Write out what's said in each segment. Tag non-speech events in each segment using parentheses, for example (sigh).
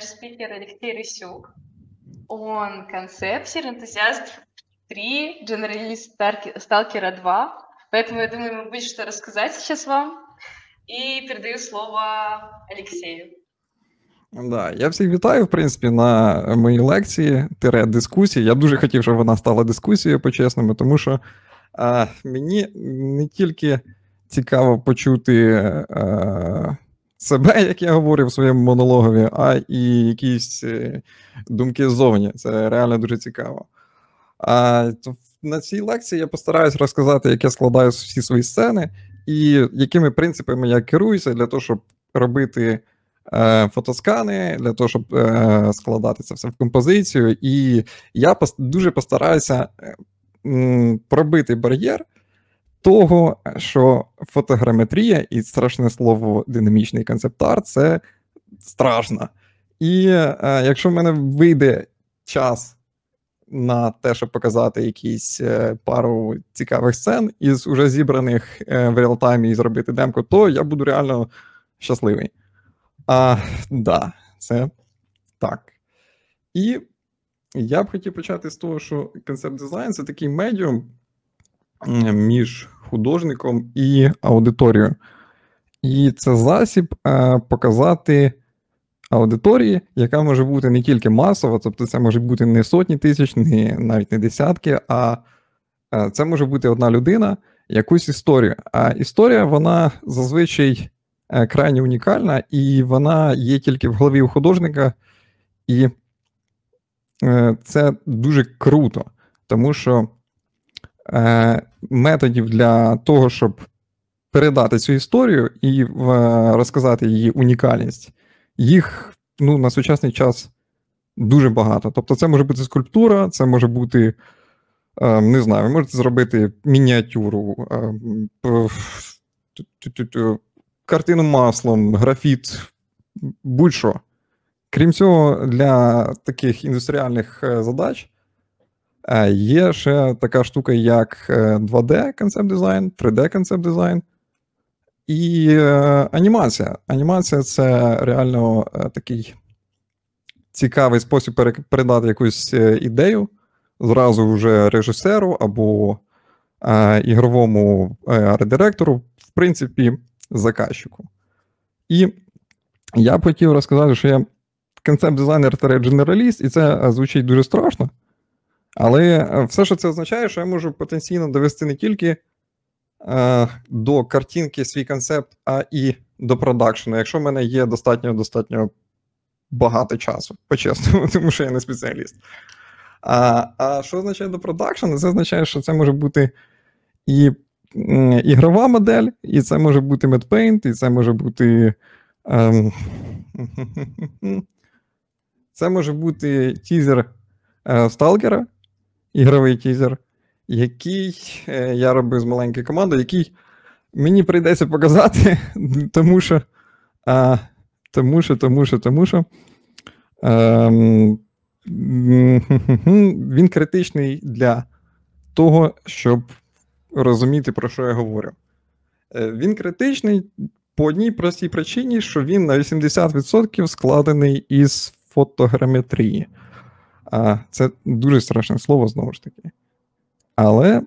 наш спикер Алексей Рысюк. Он концептер, энтузиаст 3, дженералист Сталкера 2. Поэтому я думаю, ему будет что рассказать сейчас вам. І передаю слово Алексею. Да, я всіх вітаю, в принципі, на моїй лекції тире дискусії. Я дуже хотів, щоб вона стала дискусією по-чесному, тому що а, мені не тільки цікаво почути а, себе, як я говорив в своєму монологові, а і якісь е, думки ззовні. Це реально дуже цікаво. А на цій лекції я постараюсь розказати, як я складаю всі свої сцени, і якими принципами я керуюся для того, щоб робити е, фотоскани, для того, щоб е, складати це все в композицію. І я дуже постараюся пробити бар'єр того, що фотограметрія і страшне слово динамічний концепт-арт це страшно. І е, якщо в мене вийде час на те, щоб показати якісь е, пару цікавих сцен із уже зібраних е, в реалтаймі і зробити демку, то я буду реально щасливий. А, да, це так. І я б хотів почати з того, що концепт дизайн це такий медіум між художником і аудиторією. І це засіб е, показати аудиторії, яка може бути не тільки масова, тобто це може бути не сотні тисяч, не, навіть не десятки, а е, це може бути одна людина, якусь історію. А історія, вона зазвичай е, крайне унікальна, і вона є тільки в голові у художника, і це дуже круто, тому що е, методів для того, щоб передати цю історію і розказати її унікальність, їх ну, на сучасний час дуже багато. Тобто, це може бути скульптура, це може бути. е, Не знаю, ви можете зробити мініатюру, е, картину маслом, графіт, будь-що. Крім цього, для таких індустріальних е, задач е, є ще така штука, як е, 2D концепт дизайн, 3D концепт дизайн і е, анімація. Анімація це реально е, такий цікавий спосіб передати якусь е, ідею зразу вже режисеру або е, ігровому е, арт-директору, в принципі, заказчику. І я б хотів розказати, що я концепт-дизайнер та дженераліст, і це е, звучить дуже страшно. Але е, все, що це означає, що я можу потенційно довести не тільки е, до картинки свій концепт, а і до продакшену, якщо в мене є достатньо достатньо багато часу, по-чесному, (laughs) тому що я не спеціаліст. А, а що означає до продакшену? Це означає, що це може бути і ігрова модель, і це може бути MedPaint, і це може бути. Ем, (laughs) це може бути тізер е, Сталкера, ігровий тізер, який е, я робив з маленькою командою, який мені прийдеться показати, (laughs) тому що. А, тому що, тому що, тому що. Ем, (laughs) він критичний для того, щоб розуміти, про що я говорю. Е, Він критичний по одній простій причині, що він на 80% складений із фотограметрії. А Це дуже страшне слово, знову ж таки. Але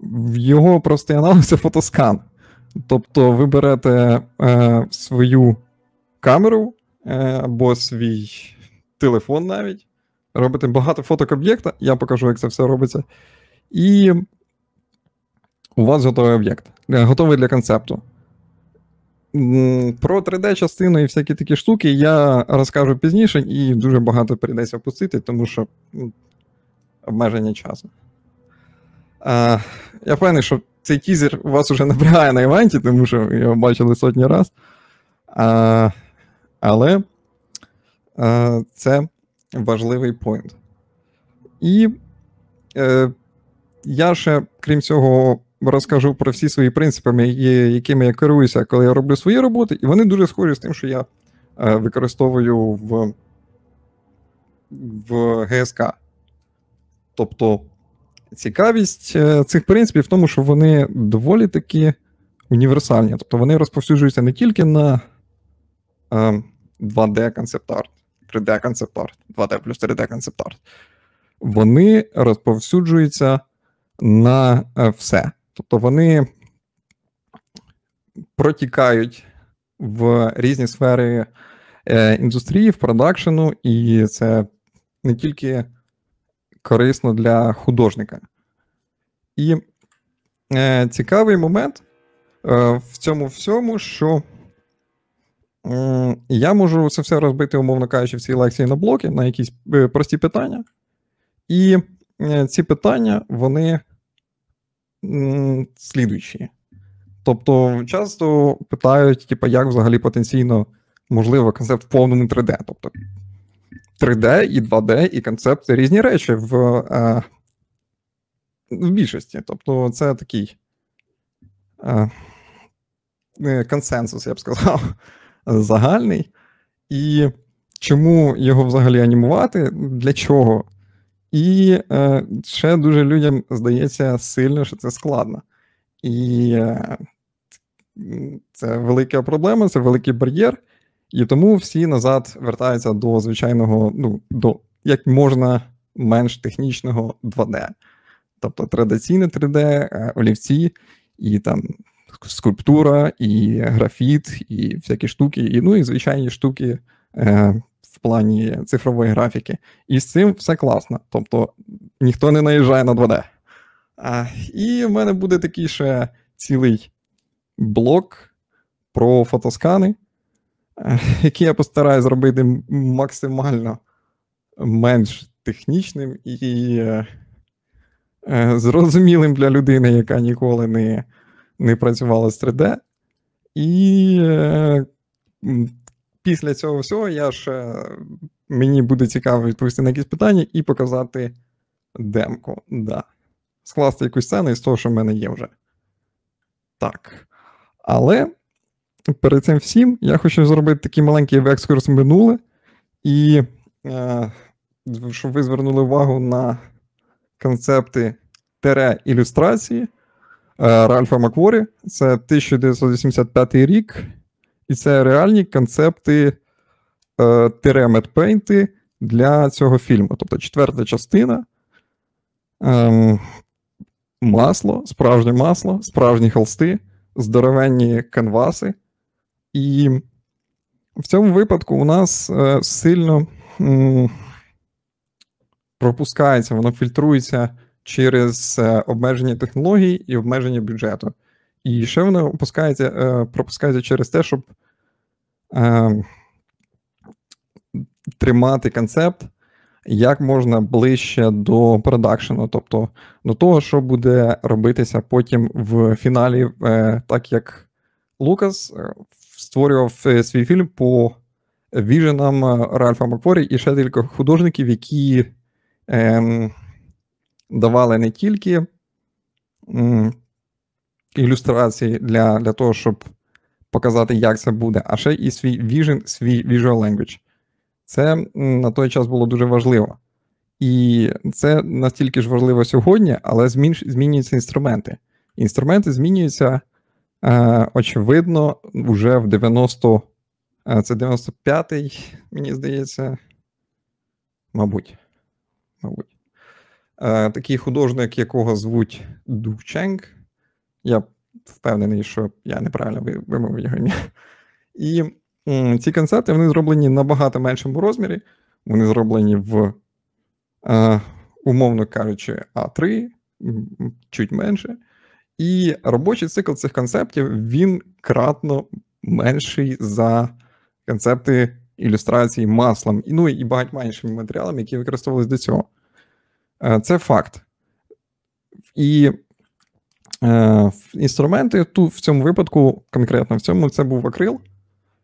в його простий аналог це фотоскан. Тобто ви берете е, свою камеру е, або свій телефон навіть, робите багато фоток об'єкта, я покажу, як це все робиться. І у вас готовий об'єкт, е, готовий для концепту. Про 3D-частину і всякі такі штуки я розкажу пізніше, і дуже багато прийдеться опустити, тому що обмеження часу. А, я впевнений, що цей тізер вас вже напрягає на івенті, тому що його бачили сотні раз. А, але а, це важливий поінт. І е, я ще, крім цього, розкажу про всі свої принципи, якими я керуюся, коли я роблю свої роботи, і вони дуже схожі з тим, що я е, використовую в, в ГСК. Тобто цікавість е, цих принципів в тому, що вони доволі таки універсальні. Тобто вони розповсюджуються не тільки на е, 2D концепт-арт, 3D концепт-арт, 2D плюс 3D концепт-арт, вони розповсюджуються на е, все. Тобто вони протікають в різні сфери е, індустрії, в продакшену, і це не тільки корисно для художника. І е, цікавий момент е, в цьому всьому, що е, я можу це все розбити, умовно кажучи, в цій лекції на блоки на якісь е, прості питання. І е, ці питання, вони слідуючі. Тобто, часто питають, типу, як взагалі потенційно можливо концепт в повному 3D. Тобто 3D і 2D, і концепт це різні речі в е, в більшості. Тобто, це такий е, е консенсус, я б сказав, (laughs) загальний. І чому його взагалі анімувати? Для чого? І е, ще дуже людям здається сильно, що це складно. І е, це велика проблема, це великий бар'єр. І тому всі назад вертаються до звичайного, ну, до як можна менш технічного 2D. Тобто традиційне 3D, е, олівці, і там скульптура, і графіт, і всякі штуки, і ну і звичайні штуки е, в плані цифрової графіки. І з цим все класно. Тобто ніхто не наїжджає на 2D. А, І в мене буде такий ще цілий блок про фотоскани, (laughs) який я постараюсь зробити максимально менш технічним і е, е, зрозумілим для людини, яка ніколи не не працювала з 3D. І е, після цього всього я ще мені буде цікаво відповісти на якісь питання і показати демку. Да. Скласти якусь сцену із того, що в мене є вже. Так. Але перед цим всім я хочу зробити такий маленький екскурс минуле, і е, щоб ви звернули увагу на концепти тере ілюстрації е, Ральфа Макворі. Це 1985 рік. І це реальні концепти е, тире-медпейнти для цього фільму. Тобто четверта частина. Е, масло, справжнє масло, справжні холсти, здоровенні канваси. І в цьому випадку у нас е, сильно м, пропускається, воно фільтрується через е, обмеження технологій і обмеження бюджету. І ще воно опускається, е, пропускається через те, щоб е, тримати концепт як можна ближче до продакшену, тобто до того, що буде робитися потім в фіналі, е, так як Лукас е, створював е, свій фільм по віженам Ральфа Макворі і ще кілька художників, які е, давали не тільки ілюстрації для для того, щоб показати, як це буде, а ще і свій vision, свій visual language. Це на той час було дуже важливо. І це настільки ж важливо сьогодні, але змінюються інструменти. Інструменти змінюються, е, очевидно, вже в 90 е, це 95-й, мені здається, мабуть. мабуть. Е, такий художник, якого звуть Ду Ченг. Я впевнений, що я неправильно вимовив його ім'я. І ці концерти вони зроблені набагато меншому розмірі. Вони зроблені в, е, умовно кажучи, А3, чуть менше. І робочий цикл цих концептів він кратно менший за концепти ілюстрації маслом, ну і багатьма іншими матеріалами, які використовувалися до цього. Е, це факт. І інструменти тут в цьому випадку, конкретно в цьому, це був акрил.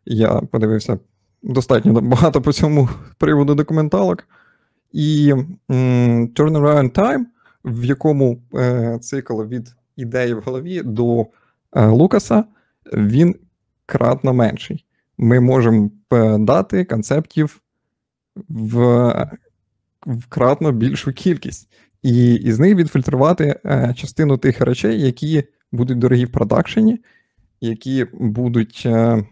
Я подивився достатньо багато по цьому (laughs) приводу документалок. І м, Turnaround Time, в якому е, цикл від ідеї в голові до е, Лукаса, він кратно менший. Ми можемо е, дати концептів в, в кратно більшу кількість. І із них відфільтрувати е, частину тих речей, які будуть дорогі в продакшені, які будуть. Е,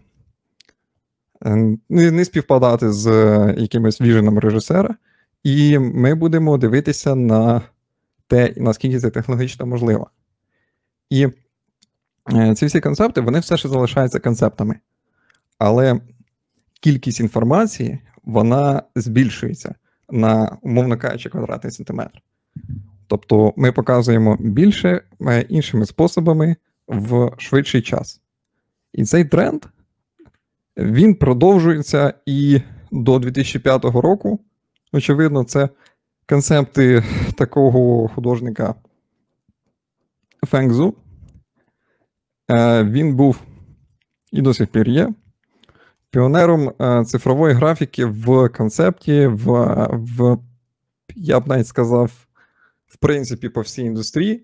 не, не співпадати з е, якимось віженом режисера, і ми будемо дивитися на те, наскільки це технологічно можливо. І е, ці всі концепти, вони все ще залишаються концептами. Але кількість інформації вона збільшується на, умовно кажучи, квадратний сантиметр. Тобто ми показуємо більше е, іншими способами в швидший час. І цей тренд він продовжується і до 2005 року. Очевидно, це концепти такого художника Фенгзу. Е, він був і до сих пір є піонером е, цифрової графіки в концепті, в, в, я б навіть сказав, в принципі, по всій індустрії,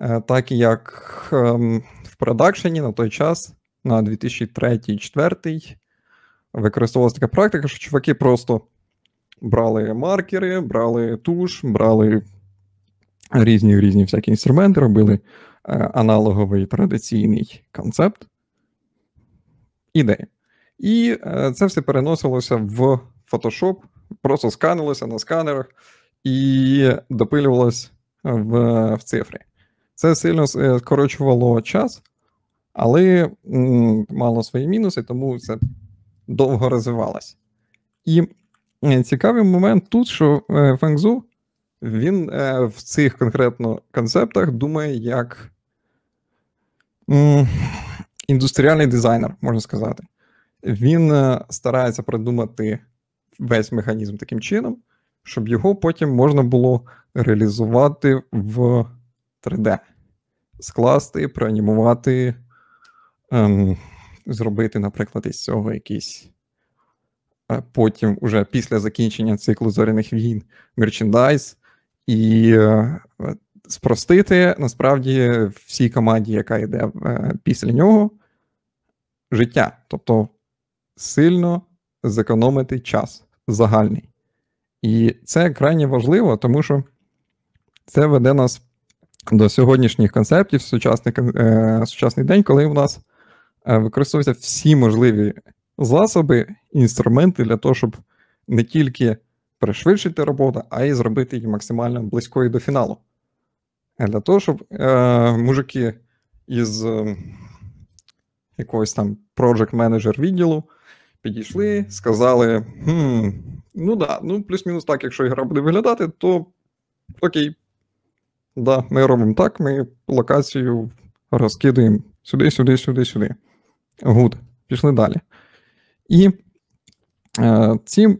е, так як ем, в продакшені на той час, на 2003-2004, використовувалася така практика, що чуваки просто брали маркери, брали туш, брали різні різні всякі інструменти, робили е, аналоговий традиційний концепт ідеї. І е, це все переносилося в Photoshop, просто сканилося на сканерах і допилювалось в, в цифрі. Це сильно е, скорочувало час, але мало свої мінуси, тому це довго розвивалось. І е, цікавий момент тут, що Фенгзу він в цих конкретно концептах думає як індустріальний дизайнер, можна сказати він е, старається придумати весь механізм таким чином, щоб його потім можна було реалізувати в 3D, скласти, проанімувати, ем, зробити, наприклад, із цього якийсь. Е, потім, уже після закінчення циклу зоряних війн, мерчендайз, і е, спростити насправді всій команді, яка йде е, після нього, життя. Тобто сильно зекономити час загальний. І це крайне важливо, тому що це веде нас до сьогоднішніх концептів сучасний, е, сучасний день, коли у нас е, використовуються всі можливі засоби інструменти для того, щоб не тільки пришвидшити роботу, а й зробити її максимально близькою до фіналу. Для того, щоб е, мужики із е, якогось там project менеджер відділу підійшли, сказали: хм, ну да, ну плюс-мінус так, якщо ігра буде виглядати, то окей. Да, Ми робимо так, ми локацію розкидаємо сюди, сюди, сюди, сюди. Гуд, пішли далі. І е, ці,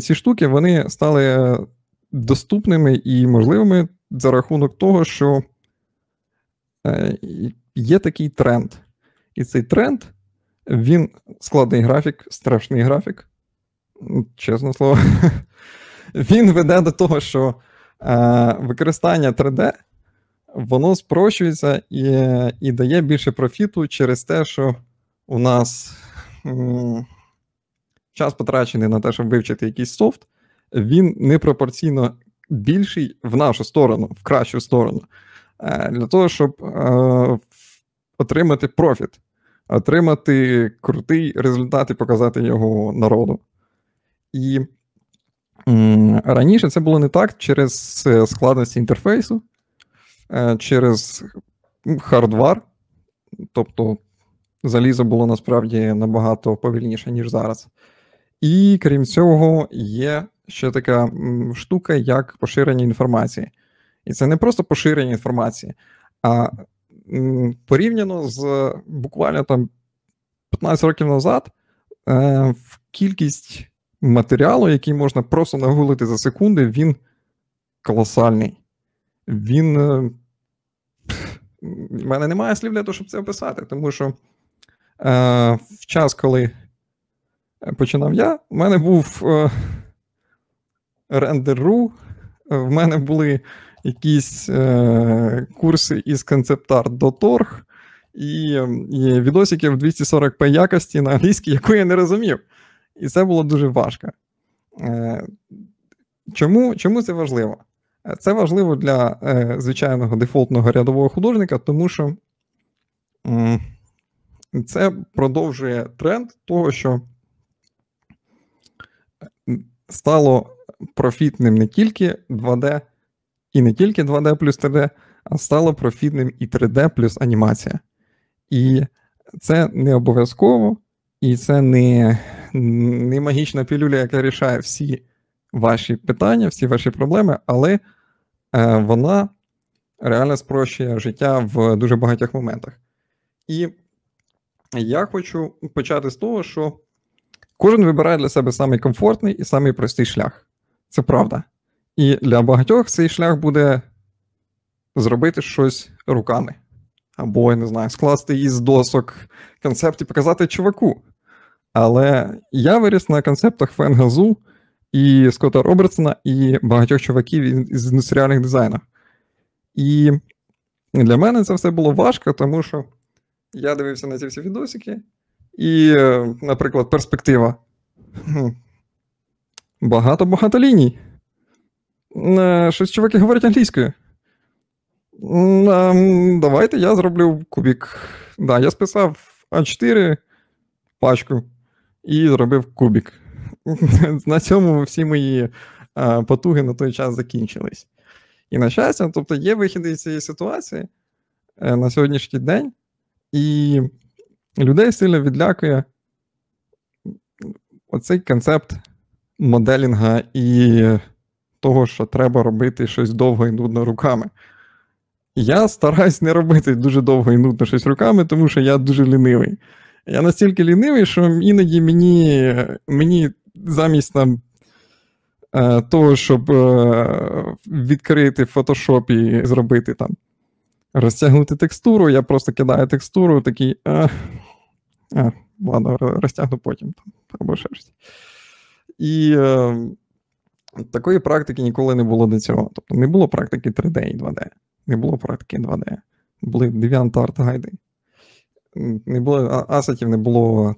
ці, штуки вони стали доступними і можливими за рахунок того, що е, є такий тренд. І цей тренд він складний графік, страшний графік, чесне слово. (laughs) Він веде до того, що е, використання 3D воно спрощується і і дає більше профіту через те, що у нас м, час потрачений на те, щоб вивчити якийсь софт, він непропорційно більший в нашу сторону, в кращу сторону, е, для того, щоб е, отримати профіт отримати крутий результат і показати його народу. І раніше це було не так через е, складності інтерфейсу, е, через хардвар. Тобто залізо було насправді набагато повільніше, ніж зараз. І крім цього, є ще така штука, як поширення інформації. І це не просто поширення інформації, а порівняно з буквально там 15 років назад, е, кількість матеріалу, який можна просто нагулити за секунди, він колосальний. Він. Е, в мене немає слів для того, щоб це описати, тому що е, в час, коли починав я, у мене був рендер.ru, в мене були якісь е, курси із концептар до торг, і, і відосики в 240p якості на англійській, яку я не розумів. І це було дуже важко. Е, Чому чому це важливо? Е, це важливо для е, звичайного дефолтного рядового художника, тому що е, це продовжує тренд того, що стало профітним не тільки 2D, і не тільки 2D плюс 3D, а стало профітним і 3D плюс анімація. І це не обов'язково, і це не, не магічна пілюля, яка рішає всі ваші питання, всі ваші проблеми, але е, вона реально спрощує життя в дуже багатьох моментах. І я хочу почати з того, що кожен вибирає для себе самий комфортний і самий шлях. Це правда. І для багатьох цей шлях буде зробити щось руками. Або, я не знаю, скласти із досок концепт і показати чуваку. Але я виріс на концептах Фенгазу і Скотта Робертсона, і багатьох чуваків із індустріальних дизайнів. І для мене це все було важко, тому що я дивився на ці всі відосики, і, наприклад, перспектива. Багато-багато ліній. Е, щось чуваки говорять англійською. Давайте я зроблю кубік. Да, Я списав А4 пачку і зробив кубік. (laughs) На цьому всі мої потуги на той час закінчились. І на щастя, тобто є вихід із цієї ситуації е, на сьогоднішній день, і людей сильно відлякує оцей концепт моделінга і того, що треба робити щось довго і нудно руками. Я стараюсь не робити дуже довго і нудно щось руками, тому що я дуже лінивий. Я настільки лінивий, що іноді мені мені замість там Е, того, щоб е, відкрити в фотошопі і зробити там, розтягнути текстуру, я просто кидаю текстуру, такий. А, а, ладно, розтягну потім там, або щось. І е, такої практики ніколи не було до цього. Тобто не було практики 3D і 2D, не було практики 2D. Були DeviantArt гайди. Не було асетів, не було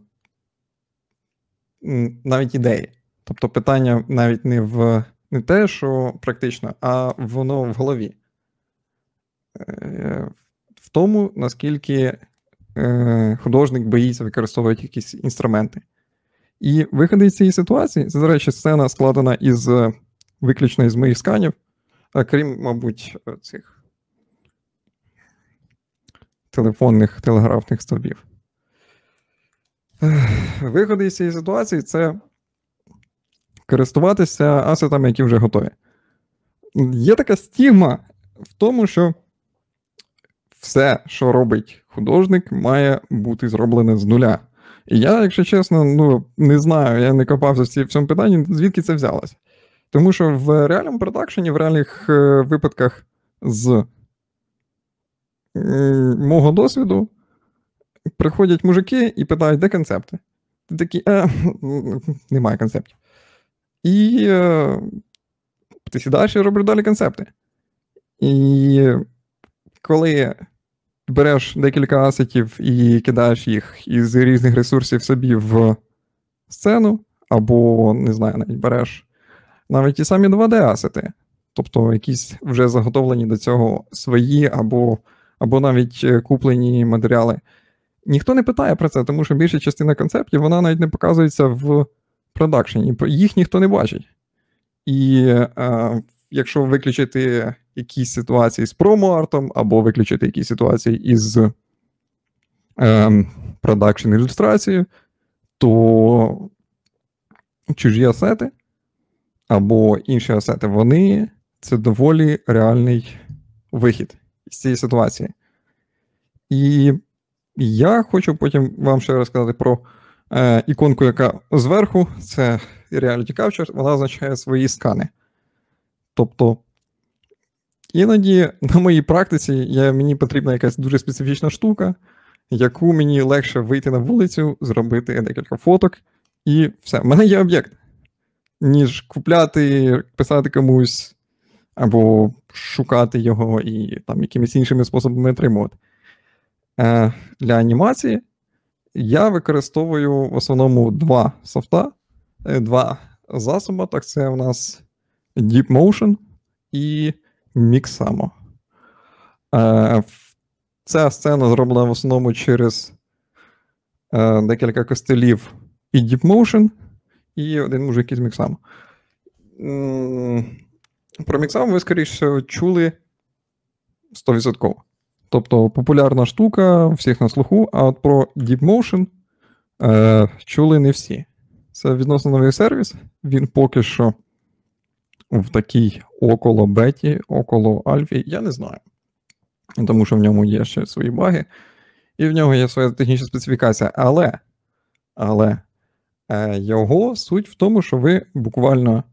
навіть ідеї. Тобто питання навіть не в не те, що практично, а воно в голові. Е, в тому, наскільки е, художник боїться використовувати якісь інструменти. І виходи з цієї ситуації, це, до речі, сцена складена із виключно із моїх сканів, крім, мабуть, цих телефонних телеграфних стовбів. Виходи з цієї ситуації це користуватися асетами, які вже готові. Є така стігма в тому, що все, що робить художник, має бути зроблене з нуля. Я, якщо чесно, ну, не знаю, я не копався в цьому питанні, звідки це взялося. Тому що в реальному продакшені, в реальних е, випадках з е, мого досвіду приходять мужики і питають, де концепти? Ти такий, е, (laughs) немає концептів. І е, ти сідаєш і робиш далі концепти. І коли береш декілька асетів і кидаєш їх із різних ресурсів собі в сцену, або, не знаю, навіть береш навіть ті самі 2D-асети, тобто якісь вже заготовлені до цього свої, або, або навіть е, куплені матеріали. Ніхто не питає про це, тому що більша частина концептів вона навіть не показується в продакшені, їх ніхто не бачить. І е, якщо виключити якісь ситуації з промо-артом, або виключити якісь ситуації із е, продакшн ілюстрацією, то чужі асети або інші асети, вони це доволі реальний вихід з цієї ситуації. І я хочу потім вам ще розказати про е, іконку, яка зверху, це Reality Capture, вона означає свої скани. Тобто, іноді на моїй практиці я, мені потрібна якась дуже специфічна штука, яку мені легше вийти на вулицю, зробити декілька фоток, і все. У мене є об'єкт. Ніж купляти, писати комусь, або шукати його і там якимись іншими способами отримувати. Е, Для анімації я використовую в основному два софта, е, два засоби. Так, це у нас DeepMotion і Mixamo. Е, ця сцена зроблена в основному через е, декілька костелів і DeepMotion, і один мужик із Mixamo. про Mixam ви, скоріше, чули 100%. Тобто популярна штука, всіх на слуху, а от про DeepMotion е, чули не всі. Це відносно новий сервіс. Він поки що в такій около беті, около альфі, я не знаю. Тому що в ньому є ще свої баги, і в нього є своя технічна специфікація. Але але е, його суть в тому, що ви буквально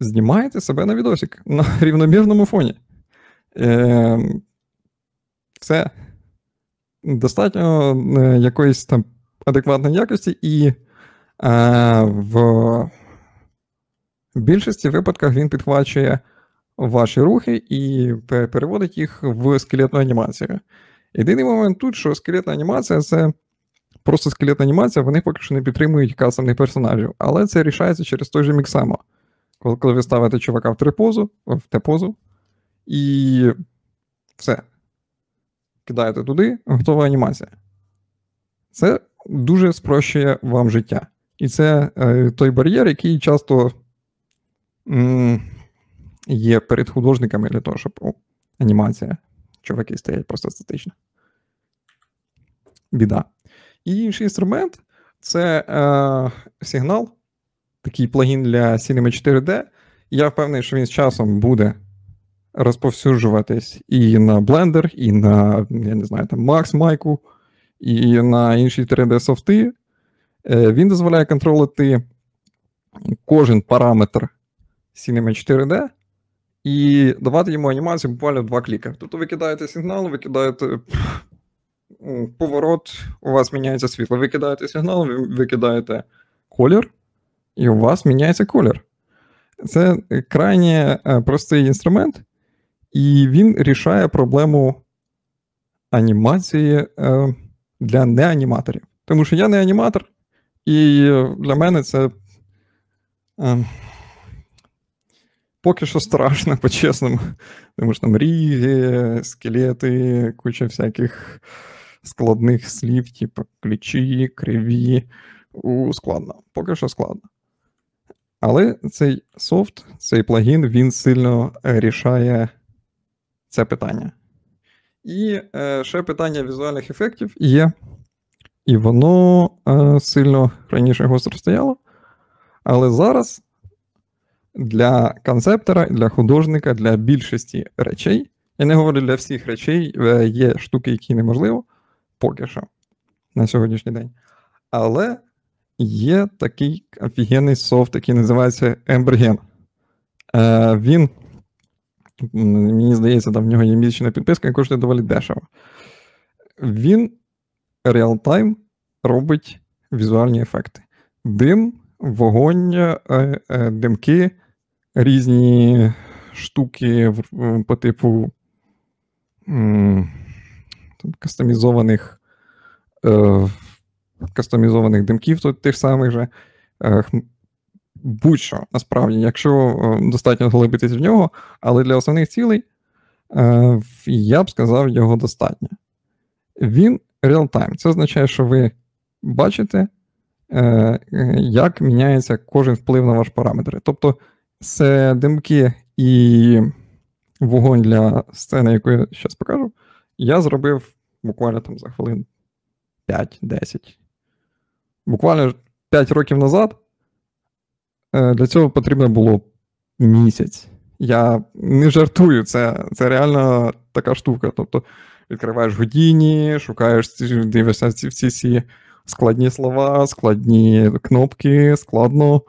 знімаєте себе на відосик на рівномірному фоні. Е, Все. Достатньо е, якоїсь там адекватної якості, і е, в більшості випадках він підхвачує ваші рухи і переводить їх в скелетну анімацію. Єдиний момент тут, що скелетна анімація це просто скелетна анімація, вони поки що не підтримують кастомних персонажів, але це рішається через той же Міксемо. Коли, ви ставите чувака в трипозу, в Т-позу, і все. Кидаєте туди, готова анімація. Це дуже спрощує вам життя. І це е, той бар'єр, який часто є перед художниками для того, щоб о, анімація. Чуваки стоять просто статично. Біда. І інший інструмент це е, сигнал, такий плагін для Cinema 4D. Я впевнений, що він з часом буде розповсюджуватись і на Blender, і на, я не знаю, там Max Майку, і на інші 3D-софти. Е, він дозволяє контролити кожен параметр Cinema 4D і давати йому анімацію буквально два кліки. Тобто ви кидаєте сигнал, ви кидаєте поворот, у вас міняється світло. Ви кидаєте сигнал, ви кидаєте колір, і у вас міняється колір. Це крайне простий інструмент, і він рішає проблему анімації е, для неаніматорів. Тому що я не аніматор, і для мене це е, поки що страшно, (laughs) по-чесному. Тому що там ріги, скелети, куча всяких складних слів, типу ключі, криві. У, Складно. Поки що складно. Але цей софт, цей плагін, він сильно е, рішає це питання. І е, ще питання візуальних ефектів є. І воно е, сильно раніше гостро стояло. Але зараз для концептора, для художника, для більшості речей, я не говорю для всіх речей, е, є штуки, які неможливо, поки що на сьогоднішній день. Але є такий офігенний софт, який називається Embergen. Е, Він, мені здається, там в нього є місячна підписка і коштує доволі дешево. Він реалтайм робить візуальні ефекти. Дим, вогонь, е, димки, різні штуки по типу кастомізованих е, кастомізованих димків тут тих самих же. Е, будь-що насправді, якщо е, достатньо глибитись в нього, але для основних цілей е, я б сказав, його достатньо. Він реал-тайм. Це означає, що ви бачите, е, як міняється кожен вплив на ваш параметри. Тобто, це димки і вогонь для сцени, яку я зараз покажу, я зробив буквально там за хвилин 5-10. Буквально 5 років назад е, для цього потрібно було місяць. Я не жартую, це це реально така штука. Тобто відкриваєш годіні, шукаєш, дивишся всі ці складні слова, складні кнопки, складно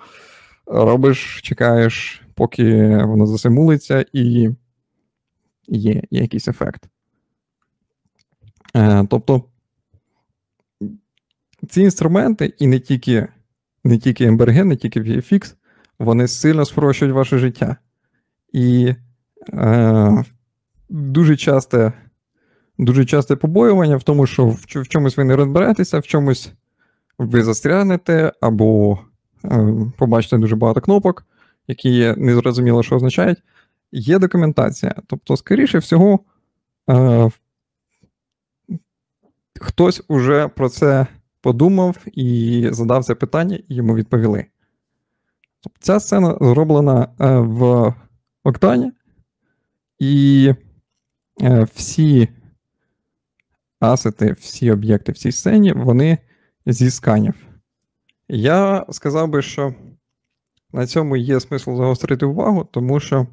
робиш, чекаєш, поки воно засимулиться, і є, є якийсь ефект. Е, Тобто ці інструменти, і не тільки не тільки MBRG, не тільки VFX, вони сильно спрощують ваше життя. І е, дуже часте дуже часте побоювання в тому, що в, в чомусь ви не розберетеся, в чомусь ви застрянете, або побачите дуже багато кнопок, які не зрозуміло, що означають. Є документація. Тобто, скоріше всього, е, хтось уже про це подумав і задав це питання, і йому відповіли. Тобто Ця сцена зроблена е, в Октані, і е, всі асети, всі об'єкти в цій сцені, вони зі сканів. Я сказав би, що на цьому є смисл загострити увагу, тому що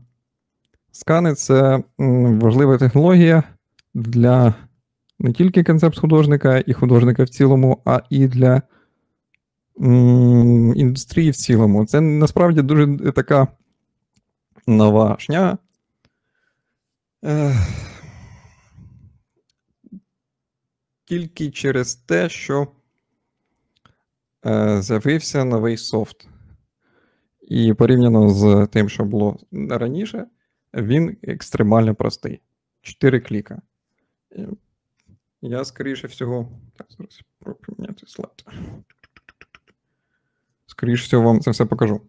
скани це важлива технологія для не тільки концепт художника і художника в цілому, а і для індустрії в цілому. Це насправді дуже така нова шня. Тільки через те, що з'явився новий софт. І порівняно з тим, що було раніше, він екстремально простий. Чотири кліка. Я, скоріше всього. Так, зараз поміняти слайд. Скоріше всього, вам це все покажу.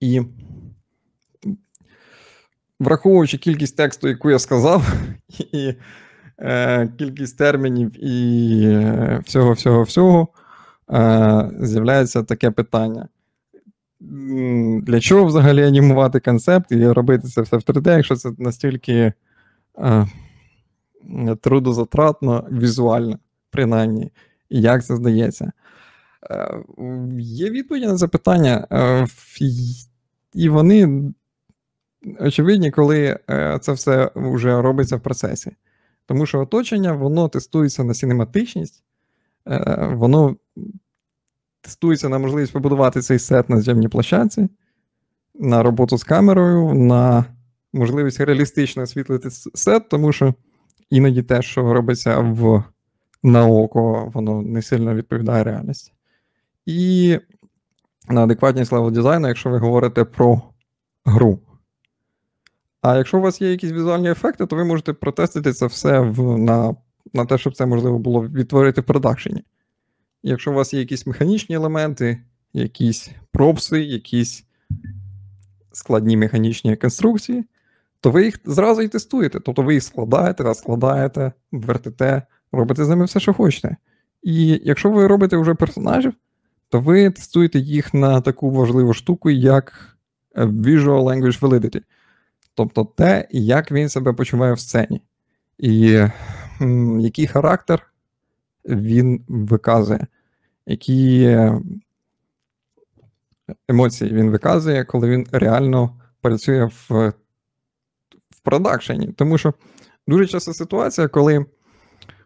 І враховуючи кількість тексту, яку я сказав, (laughs) і е, кількість термінів і всього-всього-всього, е, з'являється таке питання. Для чого взагалі анімувати концепт і робити це все в 3D, якщо це настільки е, трудозатратно, візуально, принаймні, і як це здається? Е, Є відповіді на це питання, е, і вони очевидні, коли е, це все вже робиться в процесі. Тому що оточення, воно тестується на синематичність, е, воно тестується на можливість побудувати цей сет на зйомній площадці, на роботу з камерою, на можливість реалістично освітлити сет, тому що іноді те, що робиться в на око, воно не сильно відповідає реальності. І на адекватність level дизайну, якщо ви говорите про гру. А якщо у вас є якісь візуальні ефекти, то ви можете протестити це все в, на на те, щоб це можливо було відтворити в продакшені. Якщо у вас є якісь механічні елементи, якісь пропси, якісь складні механічні конструкції, то ви їх зразу і тестуєте. Тобто ви їх складаєте, розкладаєте, вертите, робите з ними все, що хочете. І якщо ви робите вже персонажів, то ви тестуєте їх на таку важливу штуку, як Visual Language Validity. Тобто те, як він себе почуває в сцені, і м, який характер він виказує, які емоції він виказує, коли він реально працює в в продакшені. Тому що дуже часто ситуація, коли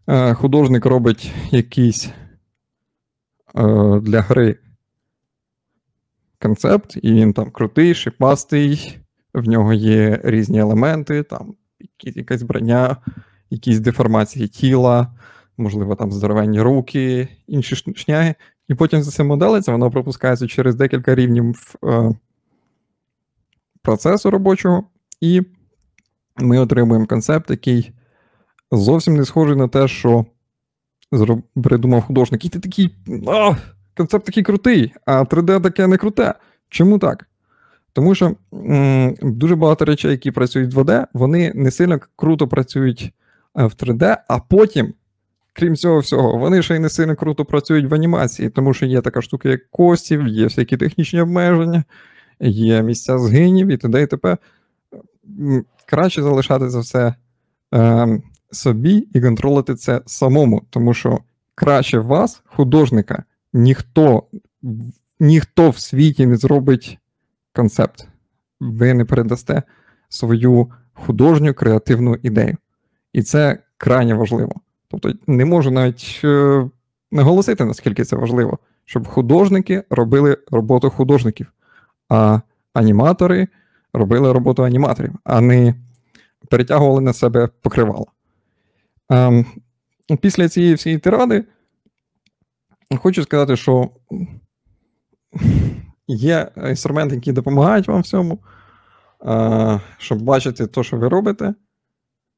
е, художник робить якийсь е, для гри концепт, і він там крутий, шипастий в нього є різні елементи, там якась броня, якісь деформації тіла, можливо, там здоровенні руки, інші шняги. І потім за цим моделиться, воно пропускається через декілька рівнів е, процесу робочого, і ми отримуємо концепт, який зовсім не схожий на те, що придумав художник. І ти такий, а, концепт такий крутий, а 3D таке не круте. Чому так? Тому що м, дуже багато речей, які працюють в 2D, вони не сильно круто працюють е, в 3D, а потім, крім цього всього, вони ще й не сильно круто працюють в анімації, тому що є така штука, як костів, є всякі технічні обмеження, є місця згинів і т.д. і т.п. Краще залишати за все е, собі і контролити це самому, тому що краще вас, художника, ніхто, ніхто в світі не зробить концепт. Ви не передасте свою художню креативну ідею. І це крайне важливо. Тобто, не можу навіть е, наголосити, наскільки це важливо, щоб художники робили роботу художників, а аніматори робили роботу аніматорів, а не перетягували на себе покривало. Е, після цієї всієї тиради хочу сказати, що Є інструменти, які допомагають вам в цьому. Щоб бачити те, що ви робите.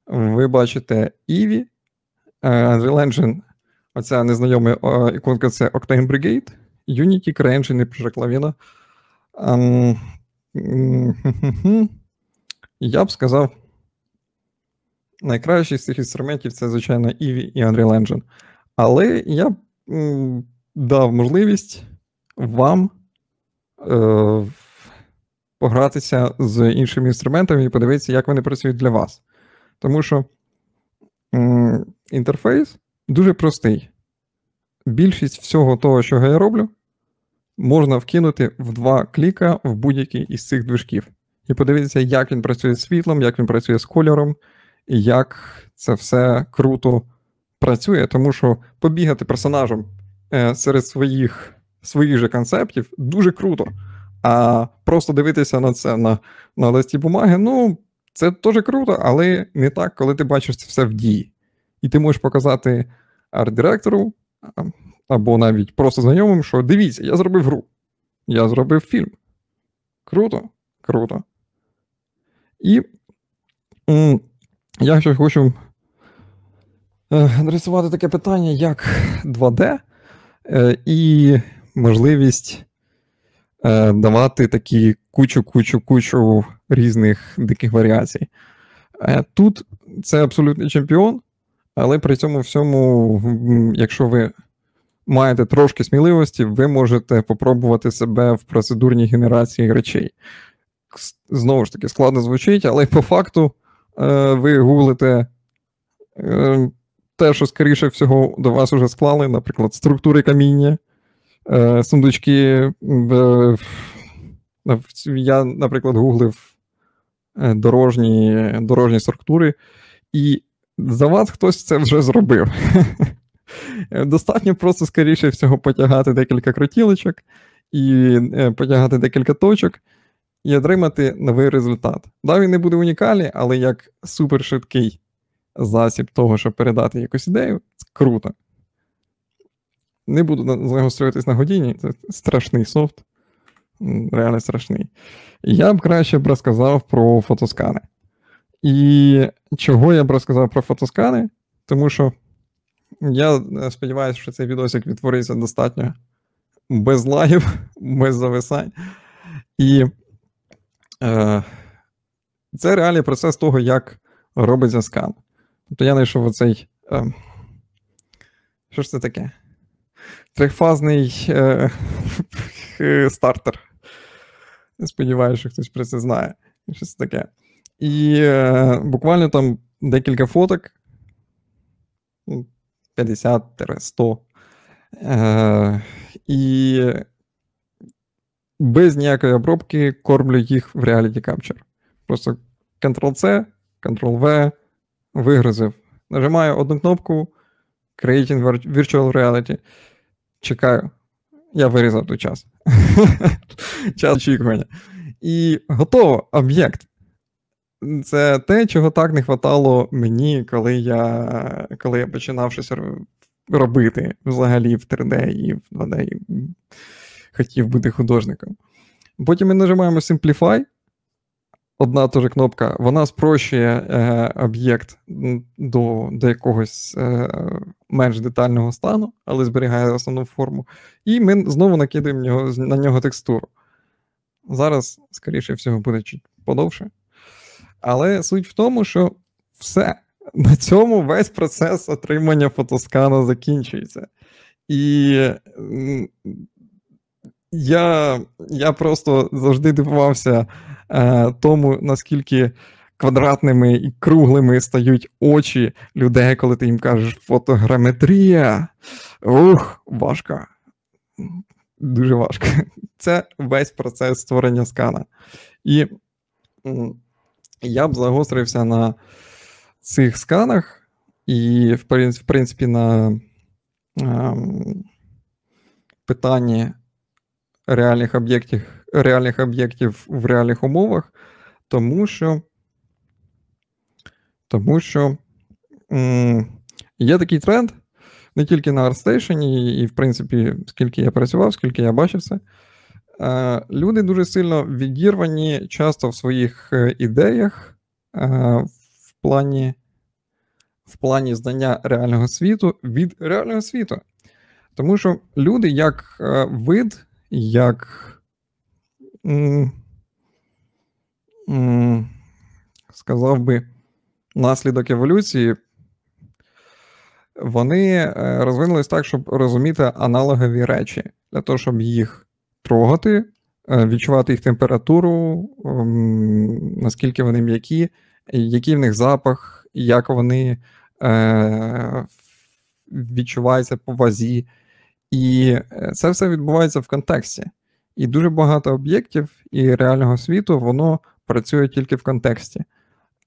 Ви бачите Eevee, Unreal Engine, оця незнайома іконка це Octane Brigade, Unity, CryEngine і Project Lavina. Я б сказав, найкращий з цих інструментів це, звичайно, Eevee і Unreal Engine. Але я б дав можливість вам е, погратися з іншими інструментами і подивитися, як вони працюють для вас. Тому що інтерфейс дуже простий. Більшість всього того, що я роблю, можна вкинути в два кліка в будь-який із цих движків. І подивитися, як він працює з світлом, як він працює з кольором, і як це все круто працює, тому що побігати персонажем е, серед своїх своїх же концептів дуже круто. А просто дивитися на це на на листі бумаги, ну, це теж круто, але не так, коли ти бачиш це все в дії. І ти можеш показати арт-директору або навіть просто знайомим, що дивіться, я зробив гру, я зробив фільм. Круто, круто. І я ще хочу е, адресувати таке питання, як 2D е, і можливість е, давати такі кучу-кучу-кучу різних диких варіацій. Тут це абсолютний чемпіон, але при цьому всьому, якщо ви маєте трошки сміливості, ви можете попробувати себе в процедурній генерації речей. Знову ж таки, складно звучить, але по факту е, ви гуглите е, те, що, скоріше всього, до вас вже склали, наприклад, структури каміння, е, сундучки. Я, наприклад, гуглив дорожні, дорожні структури, і за вас хтось це вже зробив. (laughs) Достатньо просто, скоріше всього, потягати декілька крутілочок і е, потягати декілька точок і отримати новий результат. Да, він не буде унікальний, але як супершвидкий засіб того, щоб передати якусь ідею, це круто. Не буду загострюватись на годині, це страшний софт, реально страшний. Я б краще б розказав про фотоскани. І чого я б розказав про фотоскани? Тому що я е, сподіваюся, що цей відосик відтвориться достатньо без лагів, (laughs) без зависань. І е, це реальний процес того, як робиться скан. Тобто я знайшов оцей. Е, що ж це таке? Трихфазний е, (laughs) стартер. Сподіваюся, що хтось про це знає. Що це таке. І е, буквально там декілька фоток. 50-100. Е, І без ніякої обробки кормлю їх в Reality Capture. Просто Ctrl-C, Ctrl-V, вигрузив. Нажимаю одну кнопку Creating Virtual Reality. Чекаю. Я вирізав той час. (laughs) Час очікування. І готово об'єкт. Це те, чого так не хватало мені, коли я коли я починав щось робити взагалі в 3D і в 2D, і хотів бути художником. Потім ми нажимаємо Simplify. Одна та ж кнопка, вона спрощує е, об'єкт до до якогось е, менш детального стану, але зберігає основну форму. І ми знову накидаємо на нього текстуру. Зараз, скоріше всього, буде чуть подовше. Але суть в тому, що все. На цьому весь процес отримання фотоскана закінчується. І я я просто завжди дивувався е, тому, наскільки квадратними і круглими стають очі людей, коли ти їм кажеш фотограметрія. Ух, важко. Дуже важко. Це весь процес створення скана. І я б загострився на цих сканах, і, в принципі, на ем, питанні реальних об'єктів реальних об'єктів в реальних умовах, тому що тому що м, є такий тренд не тільки на ArtStation, і, і, в принципі, скільки я працював, скільки я бачив це. Е, люди дуже сильно відірвані часто в своїх е, ідеях е, в плані в плані знання реального світу від реального світу. Тому що люди, як вид, як сказав би, наслідок еволюції, вони розвинулись так, щоб розуміти аналогові речі, для того, щоб їх трогати, е, відчувати їх температуру, ем, наскільки вони м'які, який в них запах, як вони е, відчуваються по вазі. І це все відбувається в контексті. І дуже багато об'єктів і реального світу воно працює тільки в контексті.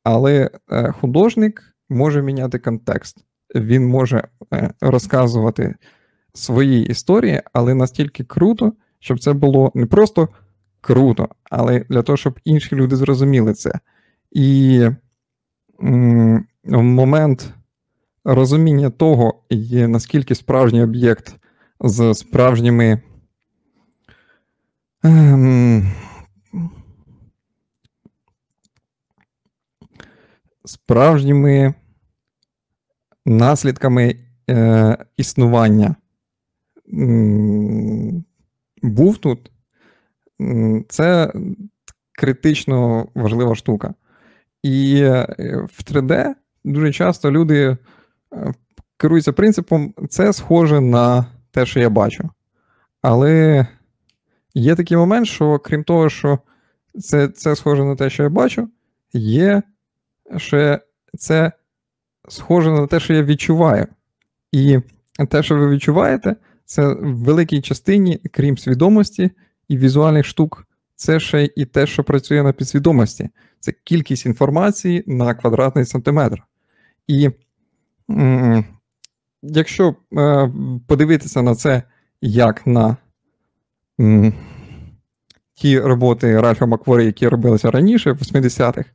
Але художник може міняти контекст. Він може розказувати свої історії, але настільки круто, щоб це було не просто круто, але для того, щоб інші люди зрозуміли це. І м- момент розуміння того, наскільки справжній об'єкт з справжніми. Ем, справжніми наслідками е, існування був тут, це критично важлива штука. І е, в 3D дуже часто люди е, керуються принципом, це схоже на те, що я бачу. Але є такий момент, що крім того, що це це схоже на те, що я бачу, є ще це схоже на те, що я відчуваю. І те, що ви відчуваєте, це в великій частині, крім свідомості і візуальних штук, це ще і те, що працює на підсвідомості. Це кількість інформації на квадратний сантиметр. І м- якщо е, подивитися на це як на м- ті роботи Ральфа Макворі, які робилися раніше, в 80-х,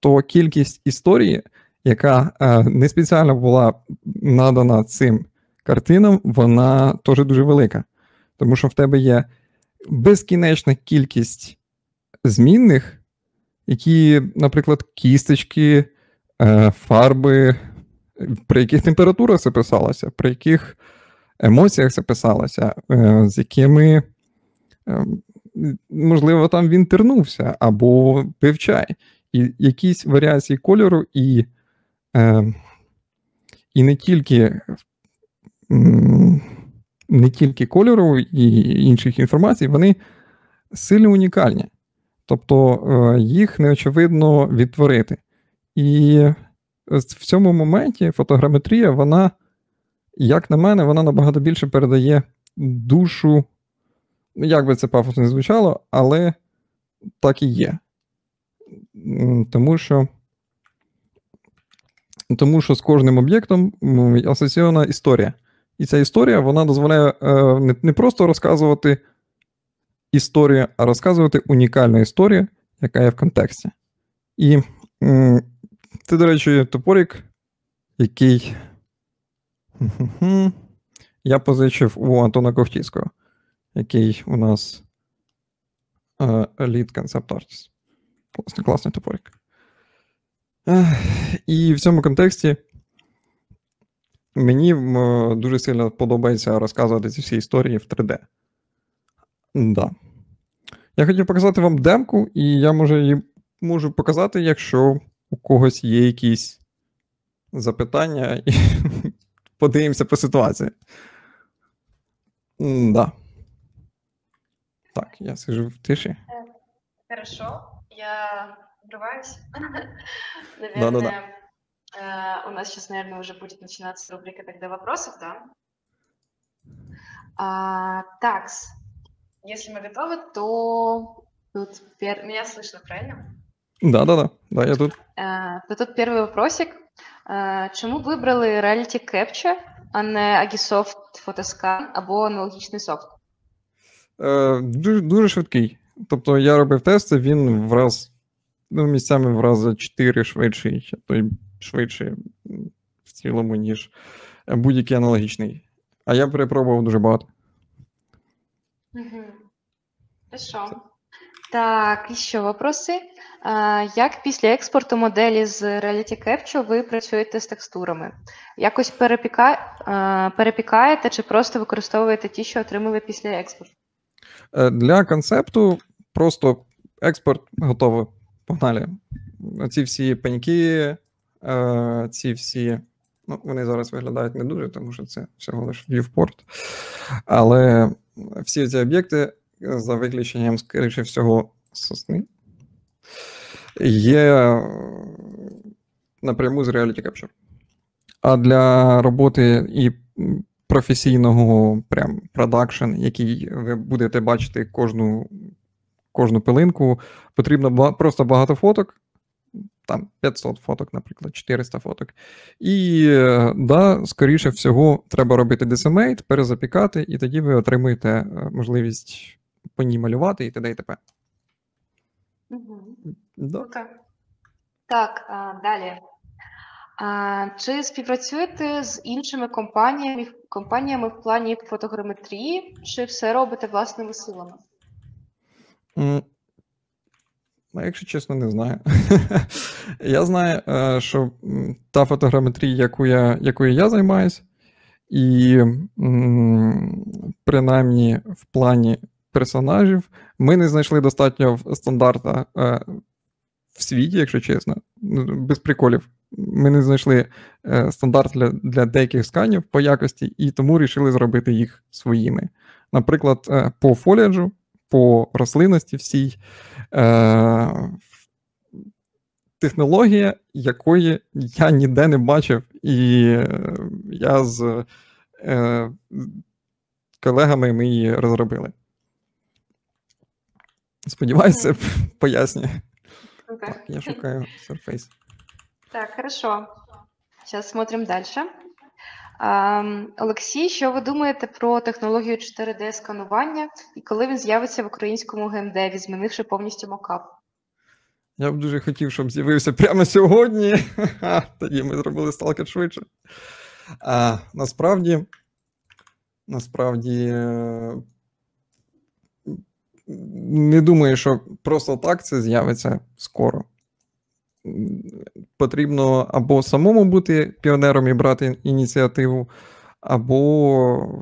то кількість історії, яка е, не спеціально була надана цим картинам, вона теж дуже велика. Тому що в тебе є безкінечна кількість змінних, які, наприклад, кісточки, е, фарби, при яких температурах це писалося, при яких емоціях це писалося, е, з якими, е, можливо, там він тернувся або пив чай. І якісь варіації кольору, і і не тільки не тільки кольору і інших інформацій, вони сильно унікальні. Тобто е, їх неочевидно відтворити. І в цьому моменті фотограметрія, вона, як на мене, вона набагато більше передає душу. Ну, як би це пафосно не звучало, але так і є. Тому що тому що з кожним об'єктом асоційована історія. І ця історія вона дозволяє е, не, просто розказувати історію, а розказувати унікальну історію, яка є в контексті. І м, це, до речі, топорик, який я позичив у Антона Ковтівського, який у нас лід концепт артист. Класний, класний топорик. І в цьому контексті Мені дуже сильно подобається розказувати ці всі історії в 3D. Да. Я хотів показати вам демку, і я може її можу показати, якщо у когось є якісь запитання, і (laughs) подивимося по ситуації. Да. Так, я сижу в тиші. Хорошо, я вриваюсь. (laughs) Да-да-да. Э, у нас сейчас, наверное, уже будет начинаться рубрика тогда вопросов, да? А, такс. Если мы готовы, то тут пер... меня слышно, правильно? Да, да, да. Да, я тут. А, то тут первый вопросик. А, чому вибрали Reality Capture, а не Agisoft Photoscan або аналогічний софт? Е, дуже, дуже швидкий. Тобто я робив тести, він враз, ну, місцями в раз 4 швидший, той швидше в цілому, ніж будь-який аналогічний. А я перепробував дуже багато. Угу. Хорошо. Так, ще вопроси. А, Як після експорту моделі з Reality Capture ви працюєте з текстурами? Якось перепіка... перепікаєте чи просто використовуєте ті, що отримали після експорту? Е, для концепту просто експорт готово. Погнали. Ці всі паньки, Е, ці всі. Ну, Вони зараз виглядають не дуже, тому що це всього лише viewport. Але всі ці об'єкти за виключенням, скоріше всього, сосни, є напряму з Reality Capture. А для роботи і професійного прям продакшн, який ви будете бачити кожну кожну пилинку, потрібно просто багато фоток, там 500 фоток, наприклад, 400 фоток. І да, скоріше всього, треба робити десимейт, перезапікати, і тоді ви отримуєте е, можливість по ній малювати і т.д. і т.п. Угу. Да. Так, а, далі. А, Чи співпрацюєте з іншими компаніями компаніями в плані фотограметрії, чи все робите власними силами? Mm. Якщо чесно, не знаю. (laughs) я знаю, е, що та фотограметрія, яку я, якою я займаюся, і принаймні в плані персонажів, ми не знайшли достатньо стандарта е, в світі, якщо чесно, ну, без приколів. Ми не знайшли е, стандарт для для деяких сканів по якості, і тому вирішили зробити їх своїми. Наприклад, по фоліаджу, по рослинності всій е, технологія, якої я ніде не бачив, і е, я з е, колегами ми її розробили. Сподіваюся, це (laughs) пояснює. Так, я шукаю (laughs) Surface. Так, хорошо. Сейчас смотрим дальше. Олексій, що ви думаєте про технологію 4D-сканування і коли він з'явиться в українському геймдеві, змінивши повністю мокап? Я б дуже хотів, щоб з'явився прямо сьогодні. (laughs) Тоді ми зробили Сталкер швидше. А, Насправді, насправді, е, не думаю, що просто так це з'явиться скоро потрібно або самому бути піонером і брати ініціативу, або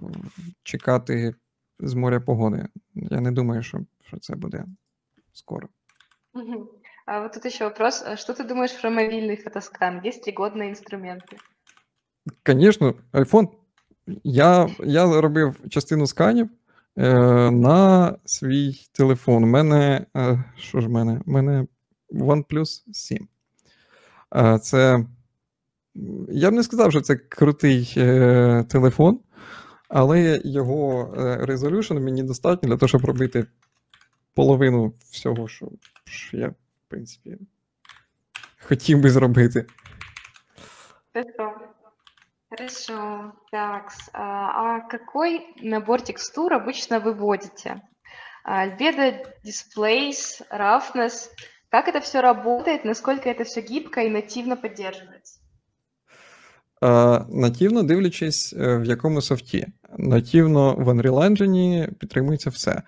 чекати з моря погоди. Я не думаю, що, що це буде скоро. А вот тут еще вопрос. Что ты думаешь про мобильный фотоскан? Есть ли годные инструменты? Звісно, iPhone. Я я робив частину сканів е, на свій телефон. У мене. Е, що ж в мене? У мене OnePlus 7. Це. Я б не сказав, що це крутий е, телефон, але його е, resolution мені достатньо для того, щоб робити половину всього, що, я, в принципі, хотів би зробити. Хорошо. Хорошо. Так, а какой набор текстур обычно вы вводите? Albedo, Displays, Roughness. Как это все работает, насколько это все гибко и нативно? Е, нативно дивлячись, е, в якому софті. Нативно в Unreal Engine підтримується все.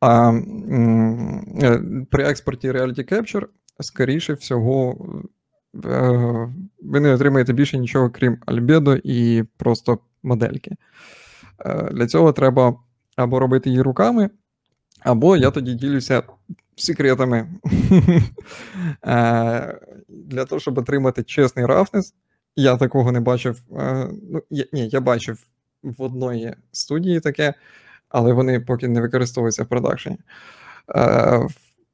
А е, при експорті Reality Capture, скоріше всього, ви не отримаєте більше нічого, крім Albedo і просто модельки. Для цього треба або робити її руками, або я тоді ділюся секретами. (laughs) Е, для того, щоб отримати чесний рафнес, я такого не бачив. Е, ну, я, Ні, я бачив в одної студії таке, але вони поки не використовуються в продакшені. Е,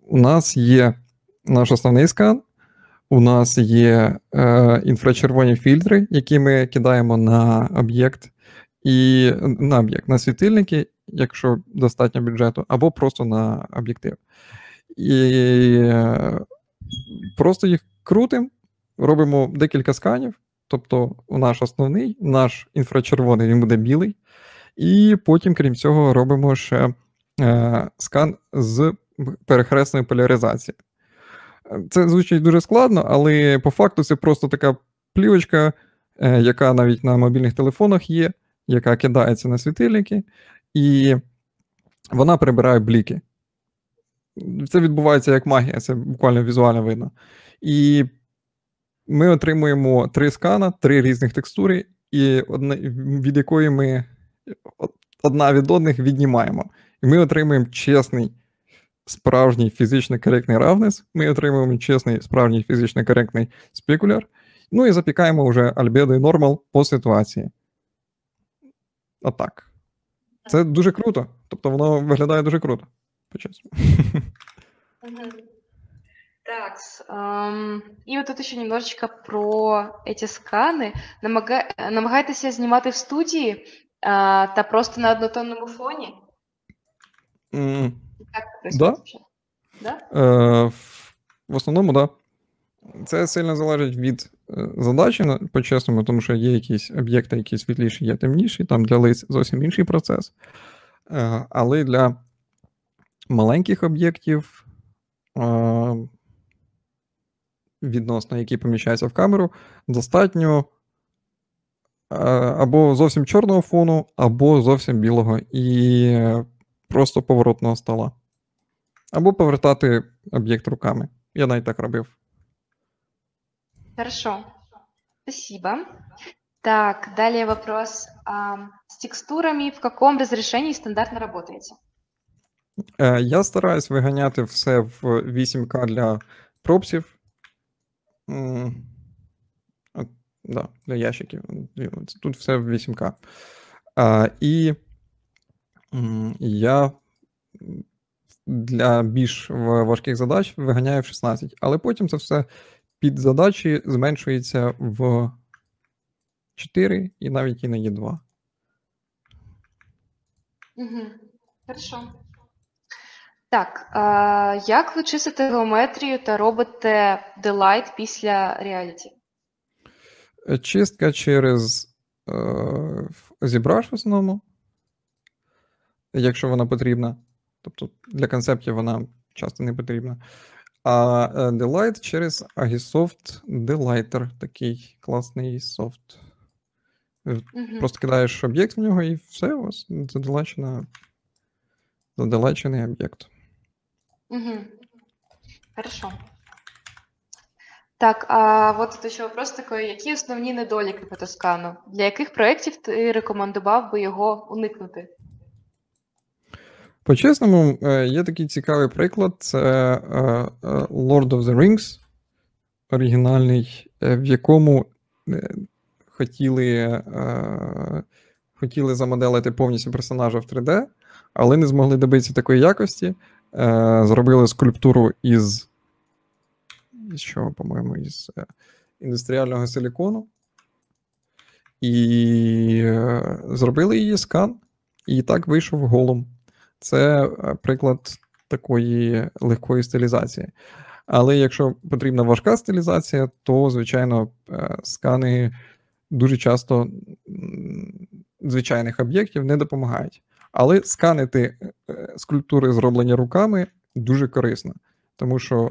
у нас є наш основний скан, у нас є інфрачервоні фільтри, які ми кидаємо на об'єкт, і на об'єкт, на світильники, якщо достатньо бюджету, або просто на об'єктив. І е, просто їх крутимо, робимо декілька сканів. Тобто, наш основний, наш інфрачервоний він буде білий. І потім, крім цього, робимо ще е, скан з перехресною поляризацією. Це звучить дуже складно, але по факту це просто така плівочка, е, яка навіть на мобільних телефонах є, яка кидається на світильники, і вона прибирає бліки. Це відбувається як магія, це буквально візуально видно. І ми отримуємо три скана, три різних текстури, і одне, від якої ми одна від одних віднімаємо. І ми отримуємо чесний, справжній фізично коректний равнес, ми отримуємо чесний, справжній фізично коректний спекуляр. Ну і запікаємо вже альбедо і нормал по ситуації. Отак. Це дуже круто. Тобто воно виглядає дуже круто. Почесно. Так, эм, и вот тут еще немножечко про эти скани. Намага... Намагайтеся знімати в студії э, та просто на однотонному фоні. М, Как это Да. происходит вообще? Да? Е, в- в основному, так. Да. Це сильно залежить від е, задачі, по-чесному, тому що є якісь об'єкти, які світліші, є темніші, там для лиць зовсім інший процес. Е, Але для маленьких об'єктів, е, відносно, які поміщаються в камеру, достатньо або зовсім чорного фону, або зовсім білого і просто поворотного стола. Або повертати об'єкт руками. Я навіть так робив. Хорошо. Спасибо. Так, далее вопрос. С текстурами в каком разрешении стандартно работаете? Е, Я стараюсь виганяти все в 8К для пропсів. От, да, для ящиків. Тут все в 8К. І я для більш важких задач виганяю в 16, але потім це все під задачі зменшується в 4 і навіть і на Є2. Мгм. Хорошо. Так, а, як ви чистите геометрію та робите Delight після Reality? Е, Чистка через е, ZBrush в основному, якщо вона потрібна. Тобто для концептів вона часто не потрібна. А е, Delight через Agisoft Delighter, такий класний софт. Мгм. Просто кидаєш об'єкт в нього, і все, у вас заделачена, заделачений об'єкт. Мгм. Хорошо. Так, а вот тут ще вопрос такий: які основні недоліки фотоскану? Для яких проєктів ти рекомендував би його уникнути? По-чесному, е, є такий цікавий приклад: це е, е, Lord of the Rings, оригінальний, в якому хотіли, хотіли замоделити повністю персонажа в 3D, але не змогли добитися такої якості. Зробили скульптуру із, чого, по-моєму, із індустріального силікону. І зробили її скан, і так вийшов голом. Це е, приклад такої легкої стилізації. Але якщо потрібна важка стилізація, то, звичайно, е, скани дуже часто звичайних об'єктів не допомагають. Але сканити е, скульптури, зроблені руками, дуже корисно. Тому що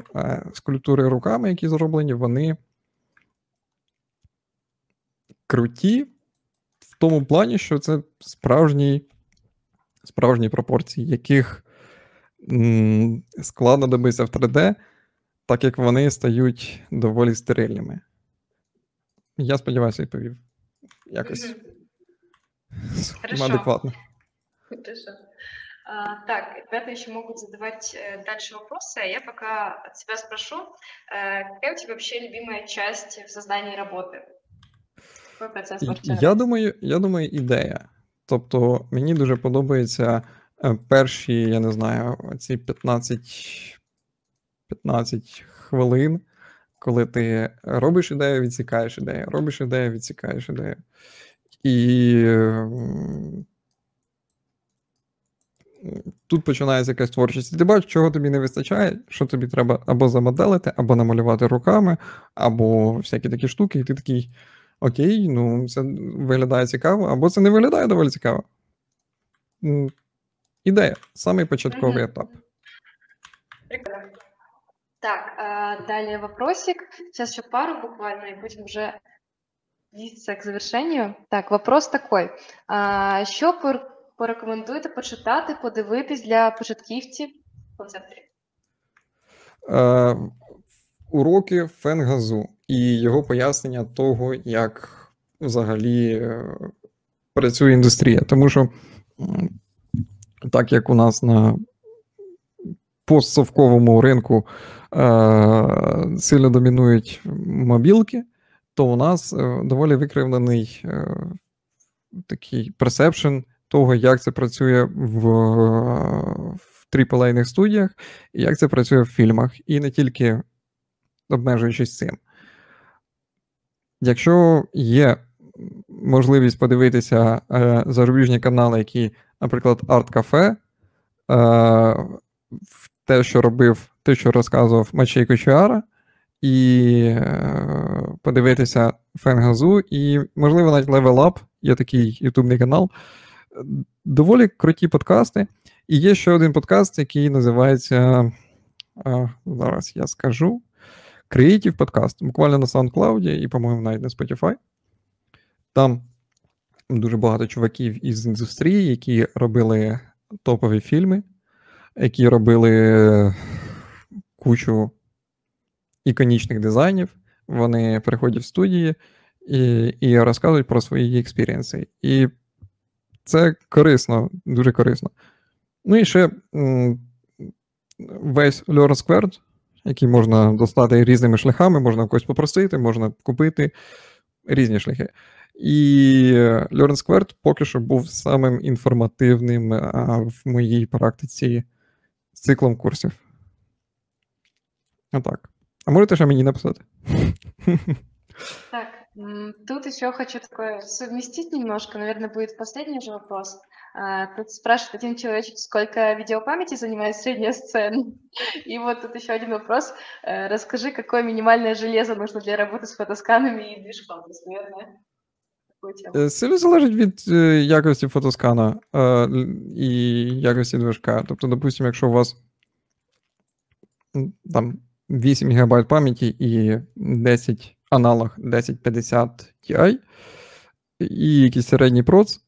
скульптури руками, які зроблені, вони круті в тому плані, що це справжній справжні пропорції, яких м, складно добитися в 3D, так як вони стають доволі стерильними. Я сподіваюся, відповів якось Хорошо. адекватно. Хорошо. А, так, ребята еще могут задавать э, дальше вопросы, а я пока от себя спрошу, э, какая у тебя вообще любимая часть в создании работы? Какой процесс больше всего Я нравится? думаю, я думаю, ідея. Тобто, мені дуже подобається е, перші, я не знаю, ці 15, 15 хвилин, коли ти робиш ідею, відсікаєш ідею, робиш ідею, відсікаєш ідею. І тут починається якась творчість. Ти бачиш, чого тобі не вистачає, що тобі треба або замоделити, або намалювати руками, або всякі такі штуки, і ти такий. Окей, ну це виглядає цікаво, або це не виглядає доволі цікаво. Ідея, самий початковий Мгм. етап. Прикольно. Так, а, далее вопросик. Сейчас еще пару буквально, и будем уже близиться к завершению. Так, вопрос такой. А, що пор- порекомендуєте почитати, подивитись для початківців в концепторі? Е, уроки Фенгазу і його пояснення того, як взагалі е, працює індустрія. Тому що, так як у нас на постсовковому ринку е, сильно домінують мобілки, то у нас е, доволі викривлений е, такий perception того, як це працює в, в тріпл-ейних студіях, і як це працює в фільмах, і не тільки обмежуючись цим. Якщо є можливість подивитися е, зарубіжні канали, які, наприклад, арт-кафе, е, те, що робив, те, що розказував Мачей Кочуара, і е, подивитися Фенгазу, і, можливо, навіть Level Up, є такий ютубний канал. Доволі круті подкасти. І є ще один подкаст, який називається. А, зараз я скажу. Creative Podcast. Буквально на SoundCloud і, по-моєму, навіть на Spotify. Там дуже багато чуваків із індустрії, які робили топові фільми, які робили кучу іконічних дизайнів. Вони приходять в студії і і розказують про свої експірієнси. І це корисно, дуже корисно. Ну і ще весь Learn Squared, який можна достати різними шляхами, можна когось попросити, можна купити різні шляхи. І Learn Squared поки що був самим інформативним в моїй практиці циклом курсів. Отак. А можете ще мені написати? Так, тут еще хочу такое совместить немножко, наверное, будет последний уже вопрос. Тут спрашивает один человечек, сколько видеопамяти занимает средняя сцена. (laughs) И вот тут еще один вопрос. Э, расскажи, какое минимальное железо нужно для работы с фотосканами и движком, наверное. Е, сильно залежить від е, якості фотоскана і якості движка. Тобто, допустимо, якщо у вас там 8 ГБ пам'яті і 10 аналог 1050 Ti, і якийсь середній проц,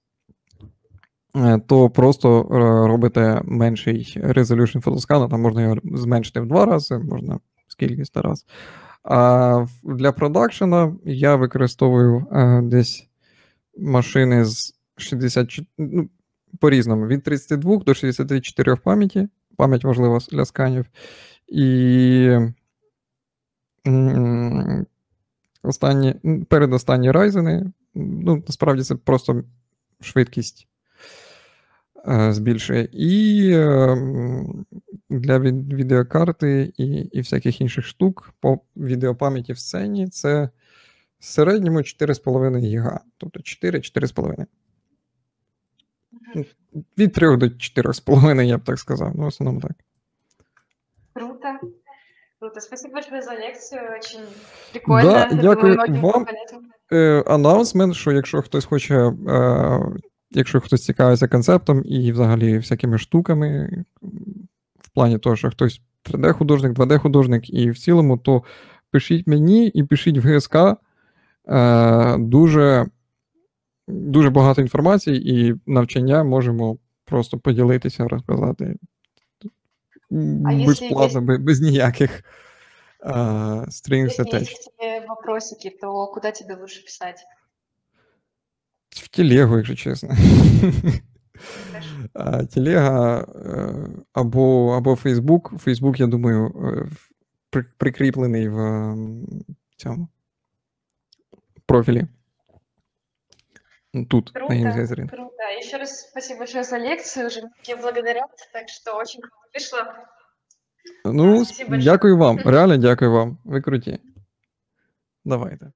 то просто робите менший resolution фотоскана, там можна його зменшити в два рази, можна скільки раз. А для продакшена я використовую десь машини з 60, ну, по-різному, від 32 до 64 пам'яті. Пам'ять важлива для сканів. І останні, передостанні райзени, ну, насправді це просто швидкість е, збільшує. І е, для відеокарти і і всяких інших штук по відеопам'яті в сцені це в середньому 4,5 ГБ. Тобто 4-4,5. Від 3 до 4,5, я б так сказав. Ну, в основному так. Круто. Круто. Спасибо большое за лекцію. Очень прикольно. Да, дякую вам. Е, Анонсмент, що якщо хтось хоче, е, якщо хтось цікавиться концептом і взагалі всякими штуками, в плані того, що хтось 3D-художник, 2D-художник і в цілому, то пишіть мені і пишіть в ГСК. Е, дуже дуже багато інформації і навчання можемо просто поділитися, розказати безплатно, без, без ніяких uh, strings attached. Если вопросики, то куда тебе лучше писать? В телегу, якщо чесно. Телега або або Фейсбук. Фейсбук, я думаю, прикріплений в цьому профиле. Тут, круто, на Круто. Еще раз спасибо большое за лекцию. Уже все благодарят, так что очень круто вышло. Ну, спасибо дякую большое. вам. (laughs) Реально дякую вам. Ви круті. Давайте.